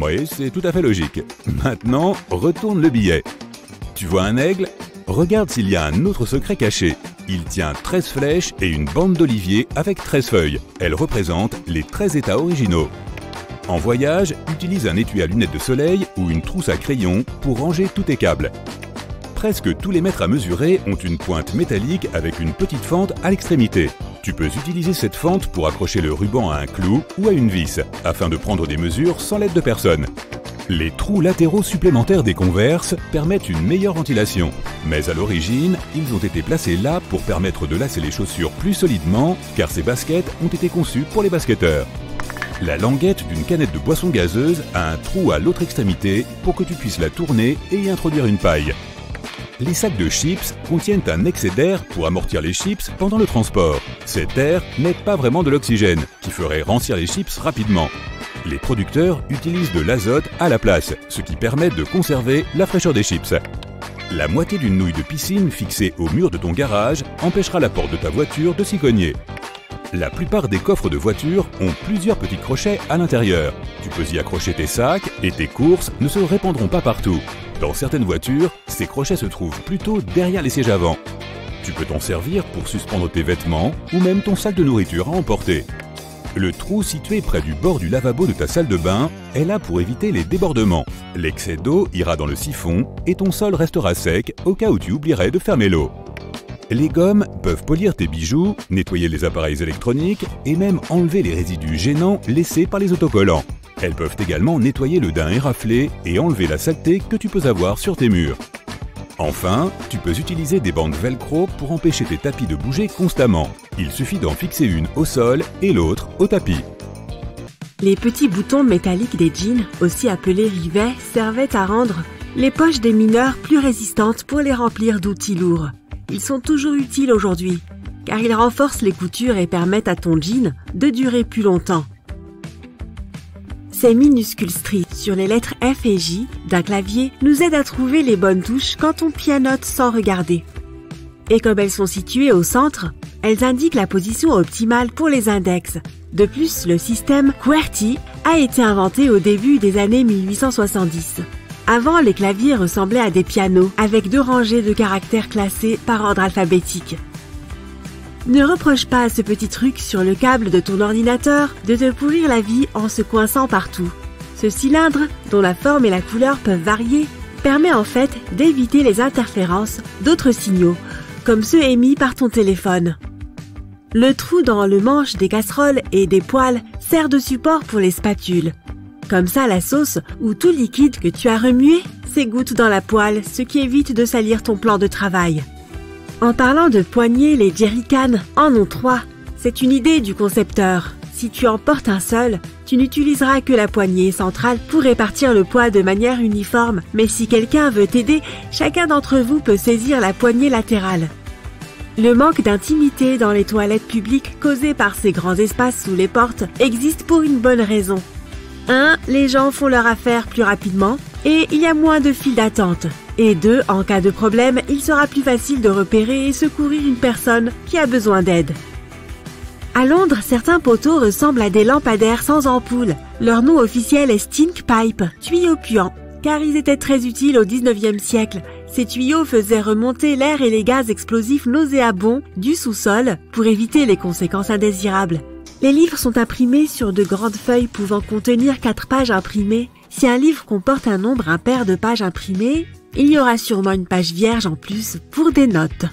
Oui, c'est tout à fait logique. Maintenant, retourne le billet. Tu vois un aigle? Regarde s'il y a un autre secret caché. Il tient 13 flèches et une bande d'olivier avec 13 feuilles. Elles représentent les 13 états originaux. En voyage, utilise un étui à lunettes de soleil ou une trousse à crayon pour ranger tous tes câbles. Presque tous les mètres à mesurer ont une pointe métallique avec une petite fente à l'extrémité. Tu peux utiliser cette fente pour accrocher le ruban à un clou ou à une vis, afin de prendre des mesures sans l'aide de personne. Les trous latéraux supplémentaires des converses permettent une meilleure ventilation, mais à l'origine, ils ont été placés là pour permettre de lasser les chaussures plus solidement, car ces baskets ont été conçues pour les basketteurs. La languette d'une canette de boisson gazeuse a un trou à l'autre extrémité pour que tu puisses la tourner et y introduire une paille. Les sacs de chips contiennent un excès d'air pour amortir les chips pendant le transport. Cet air n'est pas vraiment de l'oxygène, qui ferait rancir les chips rapidement. Les producteurs utilisent de l'azote à la place, ce qui permet de conserver la fraîcheur des chips. La moitié d'une nouille de piscine fixée au mur de ton garage empêchera la porte de ta voiture de s'y cogner. La plupart des coffres de voiture ont plusieurs petits crochets à l'intérieur. Tu peux y accrocher tes sacs et tes courses ne se répandront pas partout. Dans certaines voitures, ces crochets se trouvent plutôt derrière les sièges avant. Tu peux t'en servir pour suspendre tes vêtements ou même ton sac de nourriture à emporter. Le trou situé près du bord du lavabo de ta salle de bain est là pour éviter les débordements. L'excès d'eau ira dans le siphon et ton sol restera sec au cas où tu oublierais de fermer l'eau. Les gommes peuvent polir tes bijoux, nettoyer les appareils électroniques et même enlever les résidus gênants laissés par les autocollants. Elles peuvent également nettoyer le daim éraflé et enlever la saleté que tu peux avoir sur tes murs. Enfin, tu peux utiliser des bandes velcro pour empêcher tes tapis de bouger constamment. Il suffit d'en fixer une au sol et l'autre au tapis. Les petits boutons métalliques des jeans, aussi appelés rivets, servaient à rendre les poches des mineurs plus résistantes pour les remplir d'outils lourds. Ils sont toujours utiles aujourd'hui, car ils renforcent les coutures et permettent à ton jean de durer plus longtemps. Ces minuscules stries sur les lettres F et J d'un clavier nous aident à trouver les bonnes touches quand on pianote sans regarder. Et comme elles sont situées au centre, elles indiquent la position optimale pour les index. De plus, le système QWERTY a été inventé au début des années 1870. Avant, les claviers ressemblaient à des pianos avec deux rangées de caractères classés par ordre alphabétique. Ne reproche pas à ce petit truc sur le câble de ton ordinateur de te pourrir la vie en se coinçant partout. Ce cylindre, dont la forme et la couleur peuvent varier, permet en fait d'éviter les interférences d'autres signaux, comme ceux émis par ton téléphone. Le trou dans le manche des casseroles et des poêles sert de support pour les spatules. Comme ça, la sauce ou tout liquide que tu as remué s'égoutte dans la poêle, ce qui évite de salir ton plan de travail. En parlant de poignées, les jerrycans en ont trois. C'est une idée du concepteur. Si tu en portes un seul, tu n'utiliseras que la poignée centrale pour répartir le poids de manière uniforme. Mais si quelqu'un veut t'aider, chacun d'entre vous peut saisir la poignée latérale. Le manque d'intimité dans les toilettes publiques causé par ces grands espaces sous les portes existe pour une bonne raison. 1. Les gens font leur affaire plus rapidement et il y a moins de files d'attente. Et 2. En cas de problème, il sera plus facile de repérer et secourir une personne qui a besoin d'aide. À Londres, certains poteaux ressemblent à des lampadaires sans ampoule. Leur nom officiel est stink pipe, tuyaux puants, car ils étaient très utiles au 19e siècle. Ces tuyaux faisaient remonter l'air et les gaz explosifs nauséabonds du sous-sol pour éviter les conséquences indésirables. Les livres sont imprimés sur de grandes feuilles pouvant contenir 4 pages imprimées. Si un livre comporte un nombre impair de pages imprimées, il y aura sûrement une page vierge en plus pour des notes.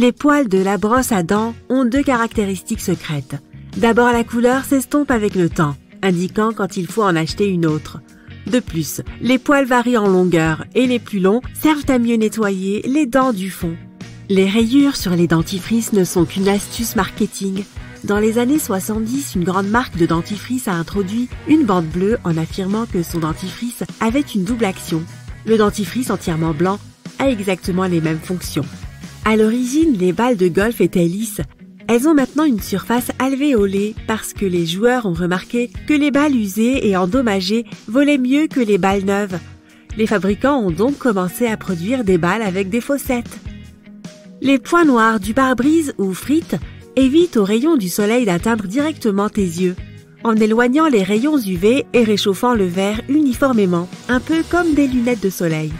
Les poils de la brosse à dents ont deux caractéristiques secrètes. D'abord, la couleur s'estompe avec le temps. indiquant quand il faut en acheter une autre. De plus, les poils varient en longueur et les plus longs servent à mieux nettoyer les dents du fond. Les rayures sur les dentifrices ne sont qu'une astuce marketing. Dans les années 70, une grande marque de dentifrice a introduit une bande bleue en affirmant que son dentifrice avait une double action. Le dentifrice entièrement blanc a exactement les mêmes fonctions. À l'origine, les balles de golf étaient lisses. Elles ont maintenant une surface alvéolée parce que les joueurs ont remarqué que les balles usées et endommagées volaient mieux que les balles neuves. Les fabricants ont donc commencé à produire des balles avec des fossettes. Les points noirs du pare-brise ou frites évitent aux rayons du soleil d'atteindre directement tes yeux, en éloignant les rayons UV et réchauffant le verre uniformément, un peu comme des lunettes de soleil.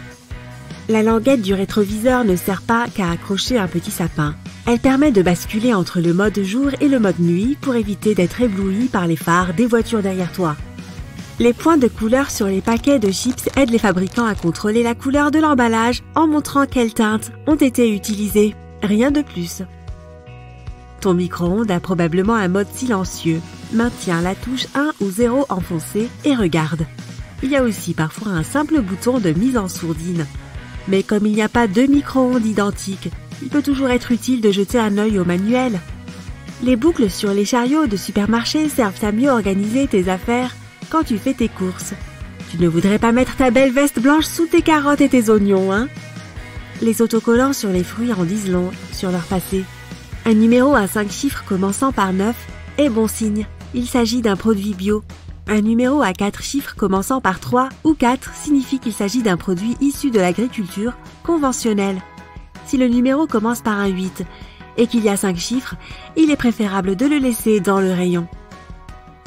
La languette du rétroviseur ne sert pas qu'à accrocher un petit sapin. Elle permet de basculer entre le mode jour et le mode nuit pour éviter d'être ébloui par les phares des voitures derrière toi. Les points de couleur sur les paquets de chips aident les fabricants à contrôler la couleur de l'emballage en montrant quelles teintes ont été utilisées. Rien de plus. Ton micro-ondes a probablement un mode silencieux. Maintiens la touche 1 ou 0 enfoncée et regarde. Il y a aussi parfois un simple bouton de mise en sourdine. Mais comme il n'y a pas deux micro-ondes identiques, il peut toujours être utile de jeter un œil au manuel. Les boucles sur les chariots de supermarché servent à mieux organiser tes affaires quand tu fais tes courses. Tu ne voudrais pas mettre ta belle veste blanche sous tes carottes et tes oignons, hein? Les autocollants sur les fruits en disent long sur leur passé. Un numéro à 5 chiffres commençant par 9 est bon signe. Il s'agit d'un produit bio. Un numéro à 4 chiffres commençant par 3 ou 4 signifie qu'il s'agit d'un produit issu de l'agriculture conventionnelle. Si le numéro commence par un 8 et qu'il y a 5 chiffres, il est préférable de le laisser dans le rayon.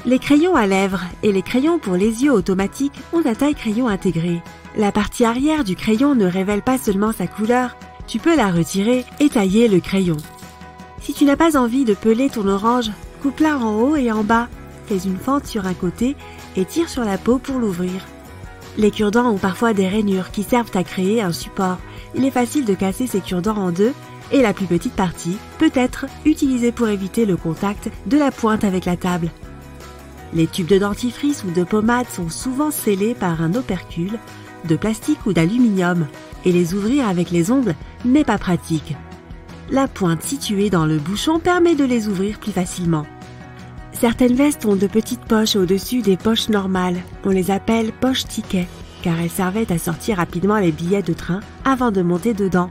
Les crayons à lèvres et les crayons pour les yeux automatiques ont un taille crayon intégré. La partie arrière du crayon ne révèle pas seulement sa couleur, tu peux la retirer et tailler le crayon. Si tu n'as pas envie de peler ton orange, coupe-la en haut et en bas fais une fente sur un côté et tire sur la peau pour l'ouvrir. Les cure-dents ont parfois des rainures qui servent à créer un support. Il est facile de casser ces cure-dents en deux et la plus petite partie peut être utilisée pour éviter le contact de la pointe avec la table. Les tubes de dentifrice ou de pommade sont souvent scellés par un opercule de plastique ou d'aluminium et les ouvrir avec les ongles n'est pas pratique. La pointe située dans le bouchon permet de les ouvrir plus facilement. Certaines vestes ont de petites poches au-dessus des poches normales. On les appelle poches tickets, car elles servaient à sortir rapidement les billets de train avant de monter dedans.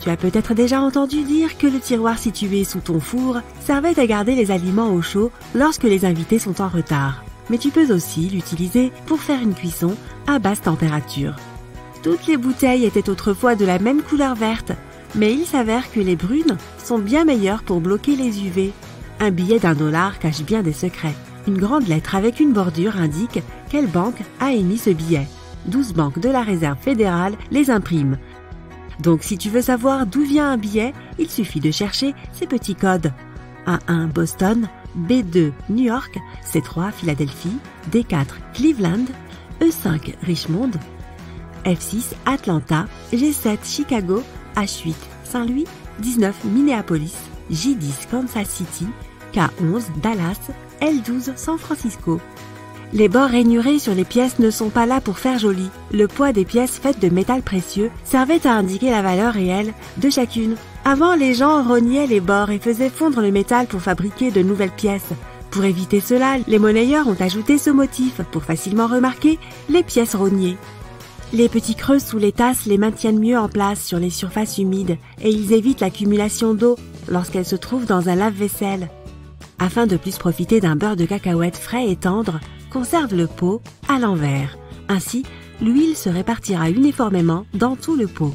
Tu as peut-être déjà entendu dire que le tiroir situé sous ton four servait à garder les aliments au chaud lorsque les invités sont en retard. Mais tu peux aussi l'utiliser pour faire une cuisson à basse température. Toutes les bouteilles étaient autrefois de la même couleur verte, mais il s'avère que les brunes sont bien meilleures pour bloquer les UV un billet d'un dollar cache bien des secrets. Une grande lettre avec une bordure indique quelle banque a émis ce billet. 12 banques de la Réserve fédérale les impriment. Donc si tu veux savoir d'où vient un billet, il suffit de chercher ces petits codes. A1 Boston, B2 New York, C3 Philadelphie, D4 Cleveland, E5 Richmond, F6 Atlanta, G7 Chicago, H8 Saint-Louis, 19 Minneapolis, J10 Kansas City, K11 Dallas, L12 San Francisco. Les bords rainurés sur les pièces ne sont pas là pour faire joli. Le poids des pièces faites de métal précieux servait à indiquer la valeur réelle de chacune. Avant, les gens rognaient les bords et faisaient fondre le métal pour fabriquer de nouvelles pièces. Pour éviter cela, les monnayeurs ont ajouté ce motif pour facilement remarquer les pièces rognées. Les petits creux sous les tasses les maintiennent mieux en place sur les surfaces humides et ils évitent l'accumulation d'eau lorsqu'elles se trouvent dans un lave-vaisselle. Afin de plus profiter d'un beurre de cacahuète frais et tendre, conserve le pot à l'envers. Ainsi, l'huile se répartira uniformément dans tout le pot.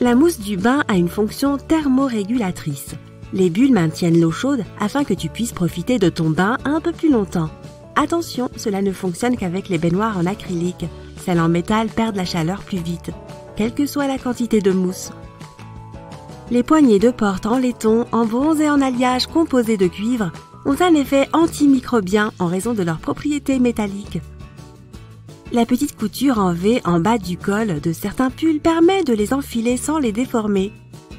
La mousse du bain a une fonction thermorégulatrice. Les bulles maintiennent l'eau chaude afin que tu puisses profiter de ton bain un peu plus longtemps. Attention, cela ne fonctionne qu'avec les baignoires en acrylique. Celles en métal perdent la chaleur plus vite, quelle que soit la quantité de mousse. Les poignées de porte en laiton, en bronze et en alliage composés de cuivre ont un effet antimicrobien en raison de leurs propriétés métalliques. La petite couture en V en bas du col de certains pulls permet de les enfiler sans les déformer,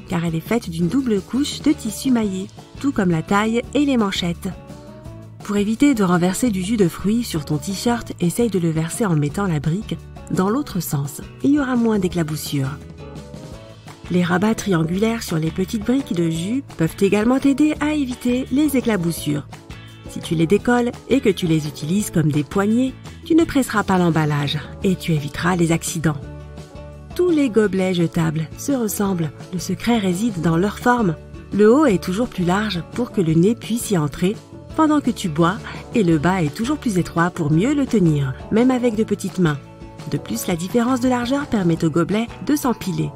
car elle est faite d'une double couche de tissu maillé, tout comme la taille et les manchettes. Pour éviter de renverser du jus de fruits sur ton t-shirt, essaye de le verser en mettant la brique dans l'autre sens. Il y aura moins d'éclaboussures. Les rabats triangulaires sur les petites briques de jus peuvent également t'aider à éviter les éclaboussures. Si tu les décolles et que tu les utilises comme des poignées, tu ne presseras pas l'emballage et tu éviteras les accidents. Tous les gobelets jetables se ressemblent, le secret réside dans leur forme. Le haut est toujours plus large pour que le nez puisse y entrer pendant que tu bois et le bas est toujours plus étroit pour mieux le tenir, même avec de petites mains. De plus, la différence de largeur permet au gobelet de s'empiler.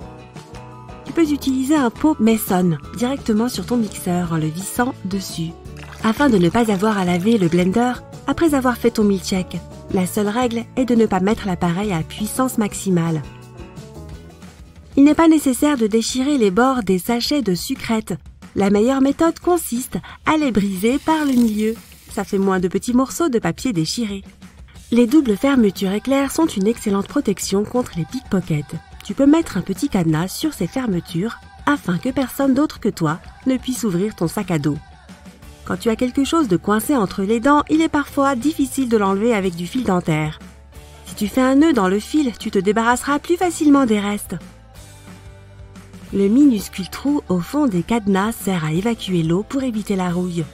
Tu peux utiliser un pot Mason directement sur ton mixeur en le vissant dessus. Afin de ne pas avoir à laver le blender après avoir fait ton milkshake, la seule règle est de ne pas mettre l'appareil à puissance maximale. Il n'est pas nécessaire de déchirer les bords des sachets de sucrète. La meilleure méthode consiste à les briser par le milieu. Ça fait moins de petits morceaux de papier déchirés. Les doubles fermetures éclairs sont une excellente protection contre les pickpockets. Tu peux mettre un petit cadenas sur ces fermetures afin que personne d'autre que toi ne puisse ouvrir ton sac à dos. Quand tu as quelque chose de coincé entre les dents, il est parfois difficile de l'enlever avec du fil dentaire. Si tu fais un nœud dans le fil, tu te débarrasseras plus facilement des restes. Le minuscule trou au fond des cadenas sert à évacuer l'eau pour éviter la rouille.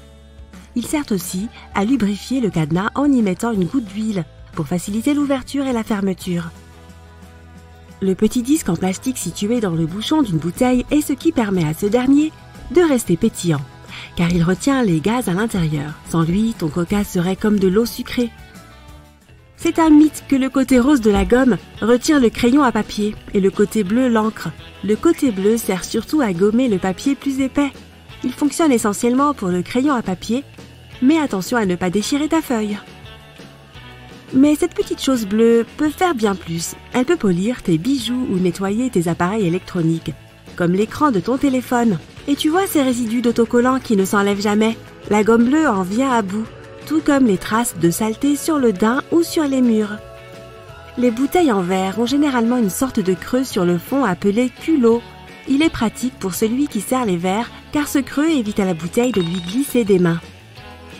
Il sert aussi à lubrifier le cadenas en y mettant une goutte d'huile pour faciliter l'ouverture et la fermeture. Le petit disque en plastique situé dans le bouchon d'une bouteille est ce qui permet à ce dernier de rester pétillant, car il retient les gaz à l'intérieur. Sans lui, ton coca serait comme de l'eau sucrée. C'est un mythe que le côté rose de la gomme retient le crayon à papier et le côté bleu l'encre. Le côté bleu sert surtout à gommer le papier plus épais. Il fonctionne essentiellement pour le crayon à papier, mais attention à ne pas déchirer ta feuille. Mais cette petite chose bleue peut faire bien plus. Elle peut polir tes bijoux ou nettoyer tes appareils électroniques, comme l'écran de ton téléphone. Et tu vois ces résidus d'autocollants qui ne s'enlèvent jamais La gomme bleue en vient à bout tout comme les traces de saleté sur le daim ou sur les murs. Les bouteilles en verre ont généralement une sorte de creux sur le fond appelé culot. Il est pratique pour celui qui sert les verres car ce creux évite à la bouteille de lui glisser des mains.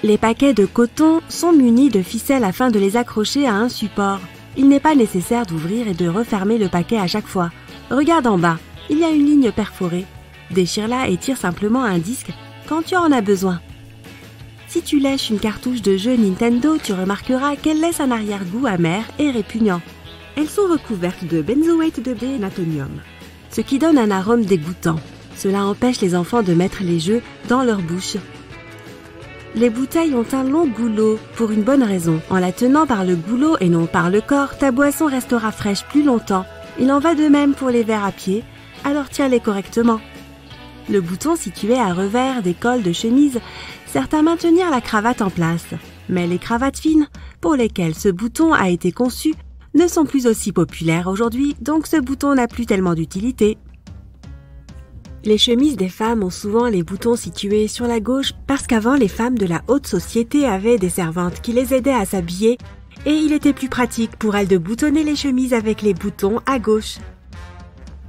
Les paquets de coton sont munis de ficelles afin de les accrocher à un support. Il n'est pas nécessaire d'ouvrir et de refermer le paquet à chaque fois. Regarde en bas, il y a une ligne perforée. Déchire-la et tire simplement un disque quand tu en as besoin. Si tu lèches une cartouche de jeu Nintendo, tu remarqueras qu'elle laisse un arrière-goût amer et répugnant. Elles sont recouvertes de benzoate de bénatonium, ce qui donne un arôme dégoûtant. Cela empêche les enfants de mettre les jeux dans leur bouche. Les bouteilles ont un long goulot pour une bonne raison. En la tenant par le goulot et non par le corps, ta boisson restera fraîche plus longtemps. Il en va de même pour les verres à pied, alors tiens-les correctement. Le bouton situé à revers des cols de chemise sert à maintenir la cravate en place. Mais les cravates fines, pour lesquelles ce bouton a été conçu, ne sont plus aussi populaires aujourd'hui, donc ce bouton n'a plus tellement d'utilité. Les chemises des femmes ont souvent les boutons situés sur la gauche parce qu'avant les femmes de la haute société avaient des servantes qui les aidaient à s'habiller et il était plus pratique pour elles de boutonner les chemises avec les boutons à gauche.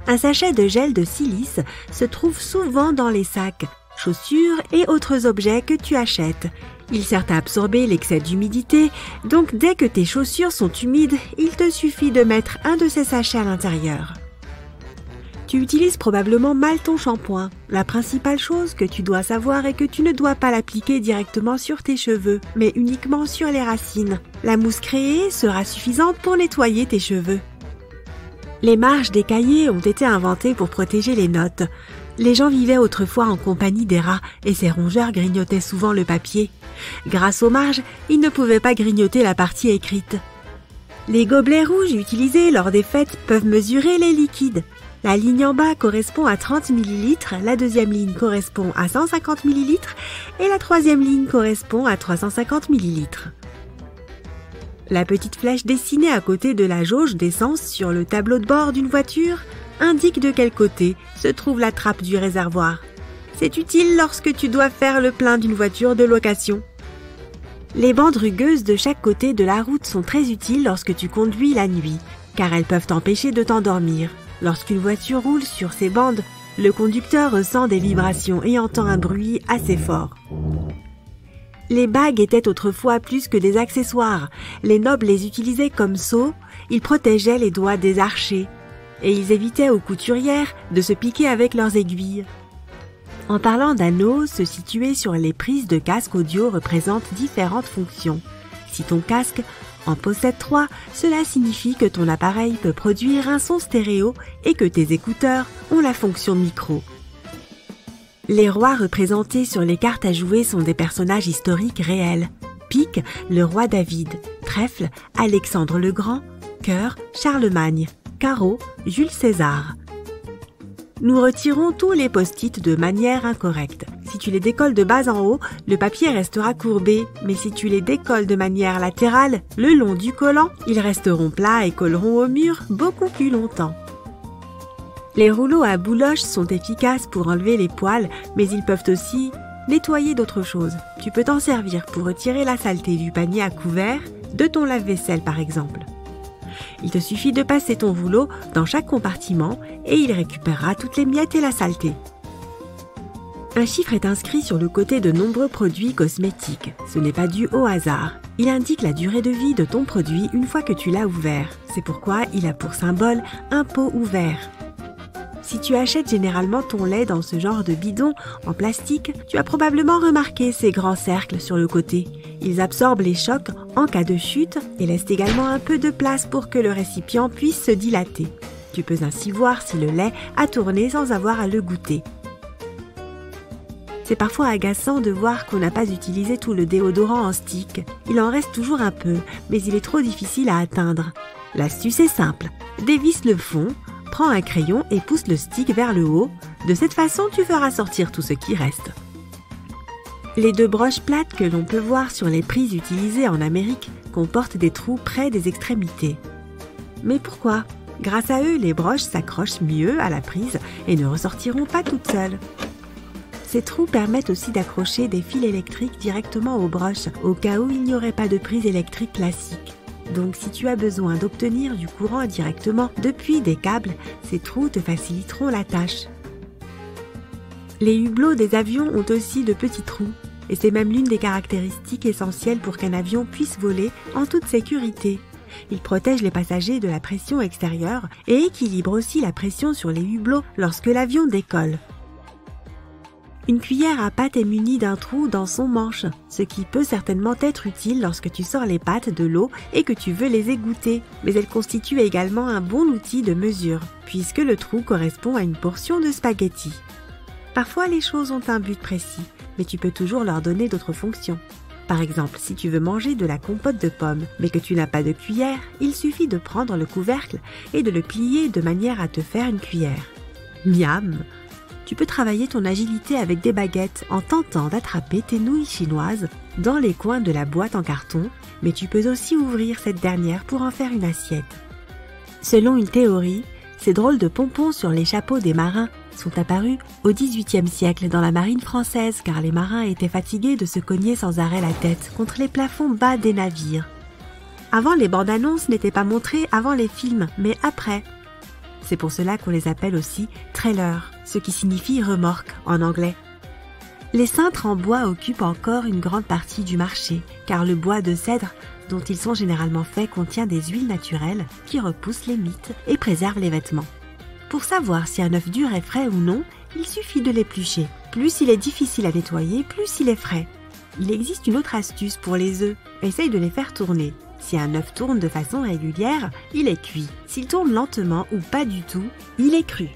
Un sachet de gel de silice se trouve souvent dans les sacs, chaussures et autres objets que tu achètes. Il sert à absorber l'excès d'humidité, donc dès que tes chaussures sont humides, il te suffit de mettre un de ces sachets à l'intérieur. Tu utilises probablement mal ton shampoing. La principale chose que tu dois savoir est que tu ne dois pas l'appliquer directement sur tes cheveux, mais uniquement sur les racines. La mousse créée sera suffisante pour nettoyer tes cheveux. Les marges des cahiers ont été inventées pour protéger les notes. Les gens vivaient autrefois en compagnie des rats et ces rongeurs grignotaient souvent le papier. Grâce aux marges, ils ne pouvaient pas grignoter la partie écrite. Les gobelets rouges utilisés lors des fêtes peuvent mesurer les liquides. La ligne en bas correspond à 30 ml, la deuxième ligne correspond à 150 ml et la troisième ligne correspond à 350 ml. La petite flèche dessinée à côté de la jauge d'essence sur le tableau de bord d'une voiture indique de quel côté se trouve la trappe du réservoir. C'est utile lorsque tu dois faire le plein d'une voiture de location. Les bandes rugueuses de chaque côté de la route sont très utiles lorsque tu conduis la nuit, car elles peuvent t'empêcher de t'endormir. Lorsqu'une voiture roule sur ces bandes, le conducteur ressent des vibrations et entend un bruit assez fort. Les bagues étaient autrefois plus que des accessoires. Les nobles les utilisaient comme sceaux, ils protégeaient les doigts des archers, et ils évitaient aux couturières de se piquer avec leurs aiguilles. En parlant d'anneaux, se situer sur les prises de casque audio représente différentes fonctions. Si ton casque en possède trois, cela signifie que ton appareil peut produire un son stéréo et que tes écouteurs ont la fonction micro. Les rois représentés sur les cartes à jouer sont des personnages historiques réels. Pique, le roi David. Trèfle, Alexandre le Grand. Cœur, Charlemagne. Carreau, Jules César. Nous retirons tous les post-it de manière incorrecte. Si tu les décolles de bas en haut, le papier restera courbé, mais si tu les décolles de manière latérale, le long du collant, ils resteront plats et colleront au mur beaucoup plus longtemps. Les rouleaux à bouloche sont efficaces pour enlever les poils, mais ils peuvent aussi nettoyer d'autres choses. Tu peux t'en servir pour retirer la saleté du panier à couvert, de ton lave-vaisselle par exemple. Il te suffit de passer ton rouleau dans chaque compartiment et il récupérera toutes les miettes et la saleté. Un chiffre est inscrit sur le côté de nombreux produits cosmétiques. Ce n'est pas dû au hasard. Il indique la durée de vie de ton produit une fois que tu l'as ouvert. C'est pourquoi il a pour symbole un pot ouvert. Si tu achètes généralement ton lait dans ce genre de bidon en plastique, tu as probablement remarqué ces grands cercles sur le côté. Ils absorbent les chocs en cas de chute et laissent également un peu de place pour que le récipient puisse se dilater. Tu peux ainsi voir si le lait a tourné sans avoir à le goûter. C'est parfois agaçant de voir qu'on n'a pas utilisé tout le déodorant en stick. Il en reste toujours un peu, mais il est trop difficile à atteindre. L'astuce est simple. Dévisse le fond, prends un crayon et pousse le stick vers le haut. De cette façon, tu feras sortir tout ce qui reste. Les deux broches plates que l'on peut voir sur les prises utilisées en Amérique comportent des trous près des extrémités. Mais pourquoi? Grâce à eux, les broches s'accrochent mieux à la prise et ne ressortiront pas toutes seules. Ces trous permettent aussi d'accrocher des fils électriques directement aux broches, au cas où il n'y aurait pas de prise électrique classique. Donc si tu as besoin d'obtenir du courant directement depuis des câbles, ces trous te faciliteront la tâche. Les hublots des avions ont aussi de petits trous, et c'est même l'une des caractéristiques essentielles pour qu'un avion puisse voler en toute sécurité. Il protège les passagers de la pression extérieure et équilibre aussi la pression sur les hublots lorsque l'avion décolle. Une cuillère à pâte est munie d'un trou dans son manche, ce qui peut certainement être utile lorsque tu sors les pâtes de l'eau et que tu veux les égoutter, mais elle constitue également un bon outil de mesure, puisque le trou correspond à une portion de spaghetti. Parfois les choses ont un but précis, mais tu peux toujours leur donner d'autres fonctions. Par exemple, si tu veux manger de la compote de pommes, mais que tu n'as pas de cuillère, il suffit de prendre le couvercle et de le plier de manière à te faire une cuillère. Miam tu peux travailler ton agilité avec des baguettes en tentant d'attraper tes nouilles chinoises dans les coins de la boîte en carton, mais tu peux aussi ouvrir cette dernière pour en faire une assiette. Selon une théorie, ces drôles de pompons sur les chapeaux des marins sont apparus au XVIIIe siècle dans la marine française car les marins étaient fatigués de se cogner sans arrêt la tête contre les plafonds bas des navires. Avant, les bandes annonces n'étaient pas montrées avant les films, mais après, c'est pour cela qu'on les appelle aussi trailers, ce qui signifie remorque en anglais. Les cintres en bois occupent encore une grande partie du marché, car le bois de cèdre dont ils sont généralement faits contient des huiles naturelles qui repoussent les mites et préservent les vêtements. Pour savoir si un œuf dur est frais ou non, il suffit de l'éplucher. Plus il est difficile à nettoyer, plus il est frais. Il existe une autre astuce pour les œufs. Essaye de les faire tourner. Si un œuf tourne de façon régulière, il est cuit. S'il tourne lentement ou pas du tout, il est cru.